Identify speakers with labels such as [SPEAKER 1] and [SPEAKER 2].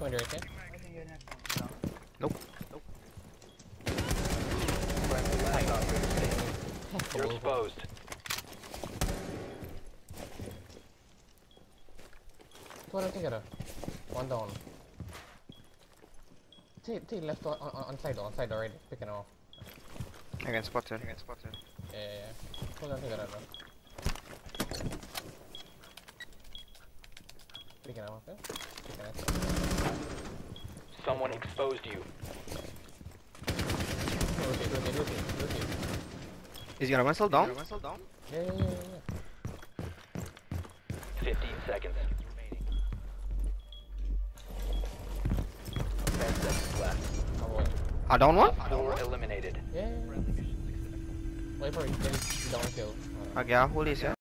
[SPEAKER 1] window right there.
[SPEAKER 2] Last operator. You're exposed.
[SPEAKER 1] Two of together. One down. T, T left on, on, on side, on side already. Picking off.
[SPEAKER 3] I can spot it. I can spot it.
[SPEAKER 1] Yeah, yeah, yeah. Two of together though. Picking off? Picking off.
[SPEAKER 2] Someone exposed you.
[SPEAKER 1] Rotate, rotate, rotate, rotate.
[SPEAKER 3] Is your missile down?
[SPEAKER 1] Yeah, yeah, yeah, yeah.
[SPEAKER 2] 15 seconds remaining. 10 seconds left.
[SPEAKER 1] Boy.
[SPEAKER 3] Ah, down one?
[SPEAKER 2] Four eliminated.
[SPEAKER 1] Yeah, yeah, yeah. Wait for it. Get it down kill.
[SPEAKER 3] Ah, yeah, hold this, yeah.